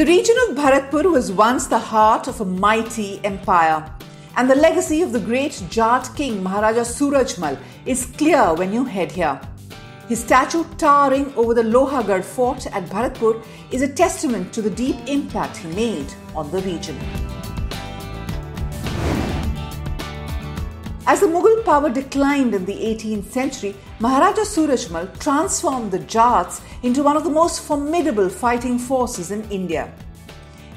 The region of Bharatpur was once the heart of a mighty empire, and the legacy of the great Jat king Maharaja Surajmal is clear when you head here. His statue towering over the Lohagarh fort at Bharatpur is a testament to the deep impact he made on the region. As the Mughal power declined in the 18th century, Maharaja Surajmal transformed the Jats into one of the most formidable fighting forces in India.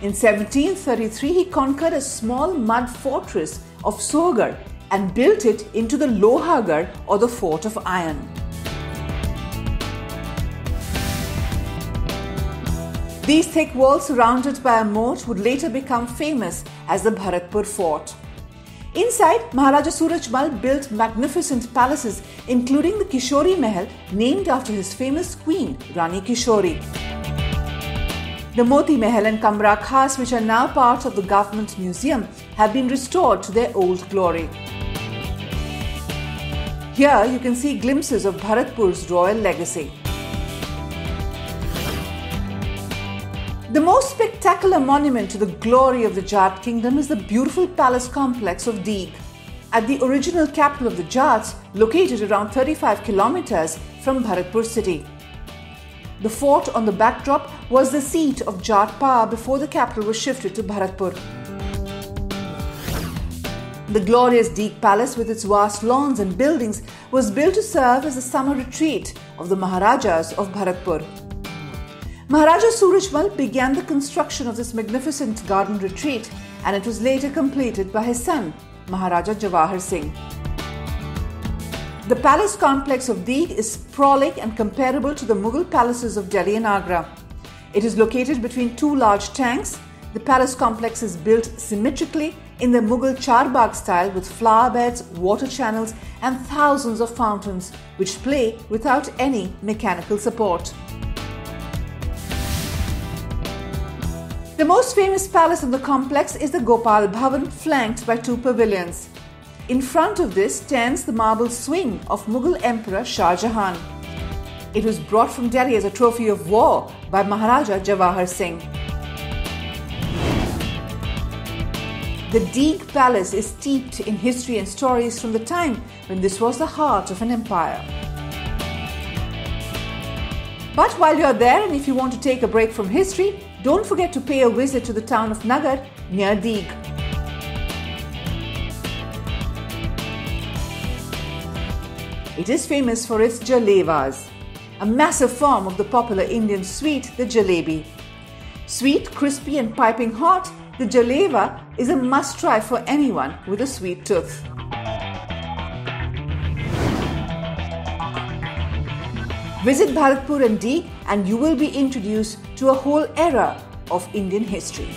In 1733, he conquered a small mud fortress of Sohgarh and built it into the Lohagarh or the Fort of Iron. These thick walls surrounded by a moat would later become famous as the Bharatpur Fort. Inside, Maharaja Surajmal built magnificent palaces, including the Kishori Mahal, named after his famous queen, Rani Kishori. The Moti Mahal and Kamra Khas, which are now part of the government museum, have been restored to their old glory. Here you can see glimpses of Bharatpur's royal legacy. The most spectacular monument to the glory of the Jat kingdom is the beautiful palace complex of Deeg. At the original capital of the Jats, located around 35 kilometers from Bharatpur city. The fort on the backdrop was the seat of Jat power before the capital was shifted to Bharatpur. The glorious Deeg Palace, with its vast lawns and buildings, was built to serve as a summer retreat of the Maharajas of Bharatpur. Maharaja Surajmal began the construction of this magnificent garden retreat and it was later completed by his son, Maharaja Jawahar Singh. The palace complex of Deeg is prolific and comparable to the Mughal palaces of Delhi and Agra. It is located between two large tanks. The palace complex is built symmetrically in the Mughal Charbagh style with flower beds, water channels, and thousands of fountains, which play without any mechanical support. The most famous palace in the complex is the Gopal Bhavan, flanked by two pavilions. In front of this stands the marble swing of Mughal Emperor Shah Jahan. It was brought from Delhi as a trophy of war by Maharaja Jawahar Singh. The Deeg Palace is steeped in history and stories from the time when this was the heart of an empire. But while you're there, and if you want to take a break from history, don't forget to pay a visit to the town of Nagar near Deeg. It is famous for its jalevas, a massive form of the popular Indian sweet, the jalebi. Sweet, crispy, and piping hot, the jaleva is a must try for anyone with a sweet tooth. Visit Bharatpur and Deeg and you will be introduced to a whole era of Indian history.